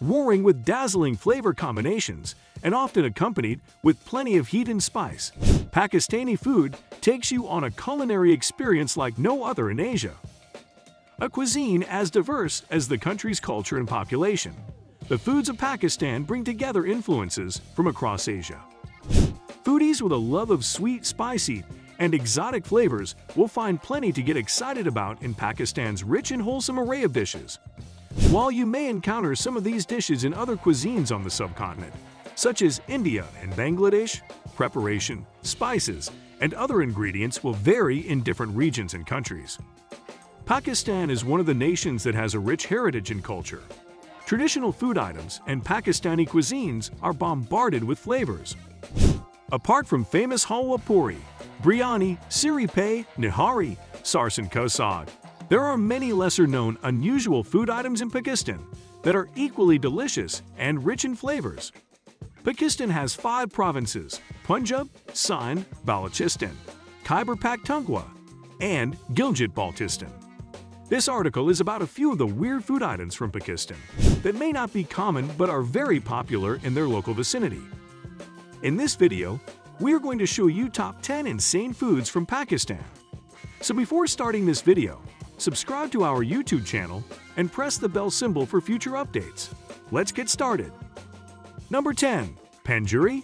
roaring with dazzling flavor combinations and often accompanied with plenty of heat and spice. Pakistani food takes you on a culinary experience like no other in Asia. A cuisine as diverse as the country's culture and population. The foods of Pakistan bring together influences from across Asia. Foodies with a love of sweet, spicy, and exotic flavors will find plenty to get excited about in Pakistan's rich and wholesome array of dishes. While you may encounter some of these dishes in other cuisines on the subcontinent, such as India and Bangladesh, preparation, spices, and other ingredients will vary in different regions and countries. Pakistan is one of the nations that has a rich heritage and culture. Traditional food items and Pakistani cuisines are bombarded with flavors. Apart from famous halwa puri, biryani, siri paye, nihari, sarson ka saag, there are many lesser-known unusual food items in Pakistan that are equally delicious and rich in flavors. Pakistan has five provinces Punjab, Sindh, Balochistan, Khyber Pakhtunkhwa, and Gilgit-Baltistan. This article is about a few of the weird food items from Pakistan that may not be common but are very popular in their local vicinity. In this video, we are going to show you top 10 insane foods from Pakistan. So before starting this video, subscribe to our YouTube channel and press the bell symbol for future updates. Let's get started. Number 10. Panjiri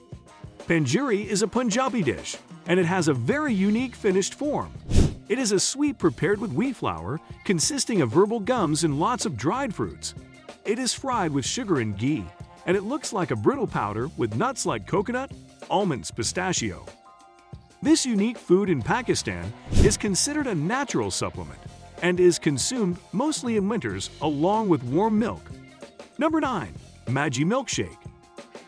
Panjiri is a Punjabi dish, and it has a very unique finished form. It is a sweet prepared with wheat flour, consisting of verbal gums and lots of dried fruits. It is fried with sugar and ghee, and it looks like a brittle powder with nuts like coconut, almonds, pistachio. This unique food in Pakistan is considered a natural supplement and is consumed mostly in winters along with warm milk. Number 9. Maggi Milkshake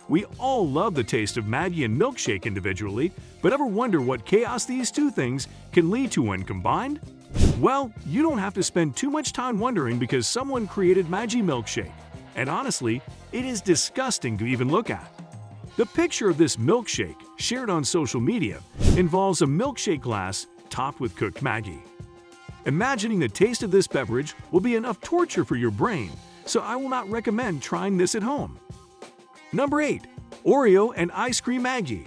We all love the taste of Maggi and milkshake individually, but ever wonder what chaos these two things can lead to when combined? Well, you don't have to spend too much time wondering because someone created Maggi Milkshake. And honestly, it is disgusting to even look at. The picture of this milkshake, shared on social media, involves a milkshake glass topped with cooked Maggi. Imagining the taste of this beverage will be enough torture for your brain, so I will not recommend trying this at home. Number 8. Oreo and Ice Cream Maggi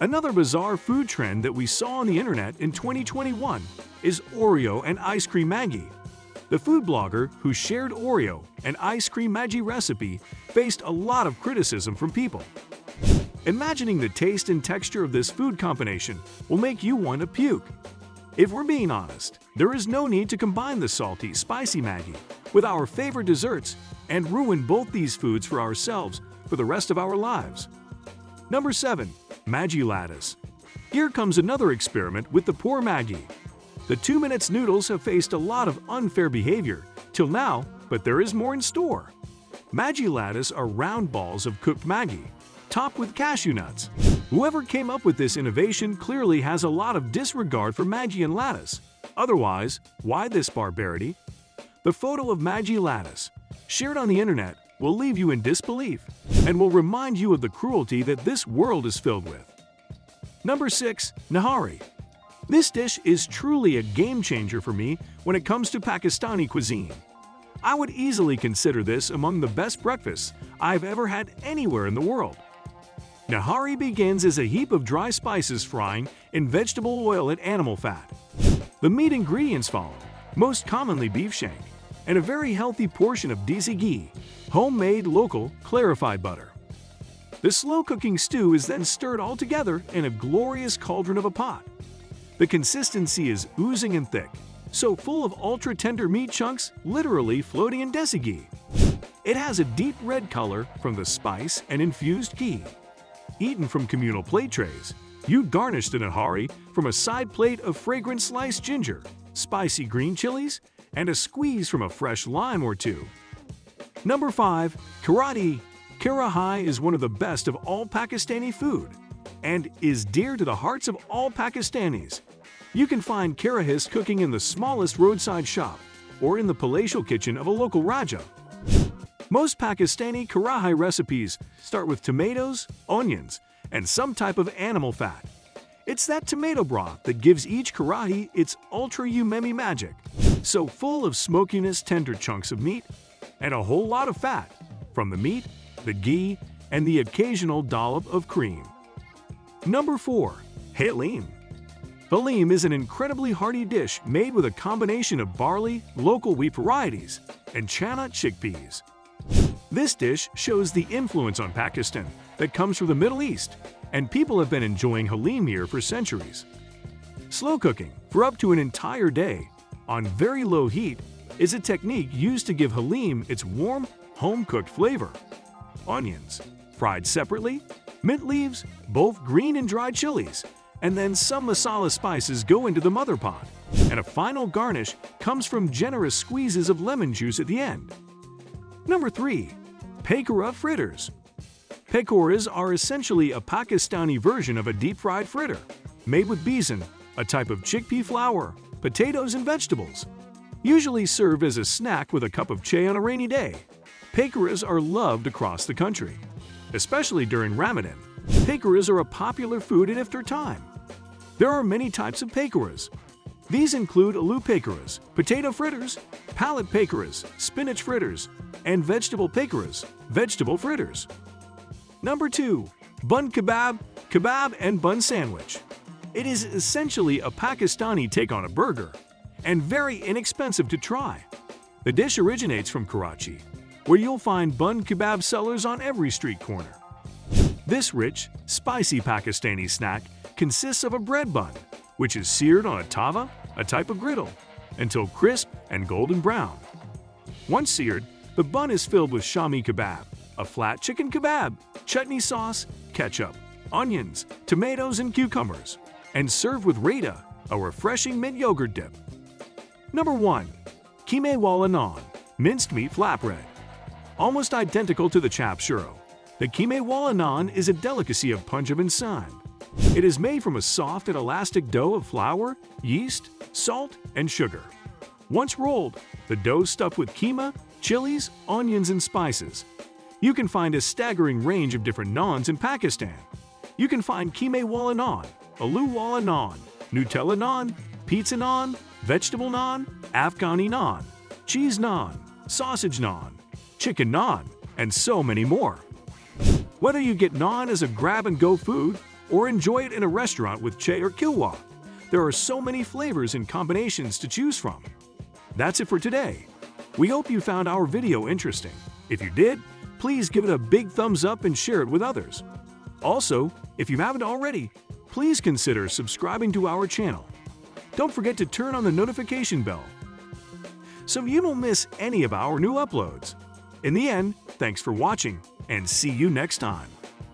Another bizarre food trend that we saw on the internet in 2021 is Oreo and Ice Cream Maggi. The food blogger who shared Oreo and Ice Cream Maggi recipe faced a lot of criticism from people. Imagining the taste and texture of this food combination will make you want to puke. If we're being honest, there is no need to combine the salty, spicy Maggi with our favorite desserts and ruin both these foods for ourselves for the rest of our lives. Number 7. Maggi Laddoos Here comes another experiment with the poor Maggi. The 2 Minutes noodles have faced a lot of unfair behavior till now, but there is more in store. Maggi Laddoos are round balls of cooked Maggi, topped with cashew nuts. Whoever came up with this innovation clearly has a lot of disregard for Maggi and Laddoos. Otherwise, why this barbarity? The photo of Maggi Laddoos, shared on the internet, will leave you in disbelief and will remind you of the cruelty that this world is filled with. Number 6. Nihari This dish is truly a game changer for me when it comes to Pakistani cuisine. I would easily consider this among the best breakfasts I've ever had anywhere in the world. Nihari begins as a heap of dry spices frying in vegetable oil and animal fat. The meat ingredients follow, most commonly beef shank, and a very healthy portion of desi ghee, homemade local clarified butter. The slow-cooking stew is then stirred all together in a glorious cauldron of a pot. The consistency is oozing and thick, so full of ultra-tender meat chunks literally floating in desi ghee. It has a deep red color from the spice and infused ghee eaten from communal plate trays. You garnish the nihari from a side plate of fragrant sliced ginger, spicy green chilies, and a squeeze from a fresh lime or two. Number 5. Karahi Karahi is one of the best of all Pakistani food and is dear to the hearts of all Pakistanis. You can find karahis cooking in the smallest roadside shop or in the palatial kitchen of a local Raja. Most Pakistani karahi recipes start with tomatoes, onions, and some type of animal fat. It's that tomato broth that gives each karahi its ultra umami magic. So full of smokiness, tender chunks of meat, and a whole lot of fat, from the meat, the ghee, and the occasional dollop of cream. Number 4. Halim Halim is an incredibly hearty dish made with a combination of barley, local wheat varieties, and chana chickpeas. This dish shows the influence on Pakistan that comes from the Middle East, and people have been enjoying halim here for centuries. Slow cooking for up to an entire day on very low heat is a technique used to give halim its warm, home-cooked flavor. Onions, fried separately, mint leaves, both green and dried chilies, and then some masala spices go into the mother pot, and a final garnish comes from generous squeezes of lemon juice at the end. Number 3. Pakora Fritters Pakoras are essentially a Pakistani version of a deep-fried fritter, made with besan, a type of chickpea flour, potatoes, and vegetables. Usually served as a snack with a cup of chai on a rainy day, pakoras are loved across the country. Especially during Ramadan, pakoras are a popular food at iftar time. There are many types of pakoras. These include aloo pakoras, potato fritters, palak pakoras, spinach fritters, and vegetable pakoras, vegetable fritters. Number 2. Bun kebab, kebab and bun sandwich. It is essentially a Pakistani take on a burger and very inexpensive to try. The dish originates from Karachi, where you'll find bun kebab sellers on every street corner. This rich, spicy Pakistani snack consists of a bread bun, which is seared on a tava, a type of griddle, until crisp and golden brown. Once seared, the bun is filled with shami kebab, a flat chicken kebab, chutney sauce, ketchup, onions, tomatoes, and cucumbers, and served with raita, a refreshing mint yogurt dip. Number 1. Keema wala naan, minced meat flatbread. Almost identical to the chap churro, the keema wala naan is a delicacy of Punjab and Sindh. It is made from a soft and elastic dough of flour, yeast, salt, and sugar. Once rolled, the dough is stuffed with keema, chilies, onions, and spices. You can find a staggering range of different naans in Pakistan. You can find keema wala naan, aloo wala naan, Nutella naan, pizza naan, vegetable naan, Afghani naan, cheese naan, sausage naan, chicken naan, and so many more. Whether you get naan as a grab-and-go food or enjoy it in a restaurant with chai or kilwa, there are so many flavors and combinations to choose from. That's it for today. We hope you found our video interesting. If you did, please give it a big thumbs up and share it with others. Also, if you haven't already, please consider subscribing to our channel. Don't forget to turn on the notification bell so you don't miss any of our new uploads. In the end, thanks for watching and see you next time.